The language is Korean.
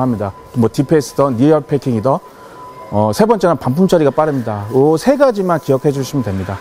유명합니다. 뭐 디페이스던 리얼 패킹이던 어, 세 번째는 반품 처리가 빠릅니다. 이 세 가지만 기억해 주시면 됩니다.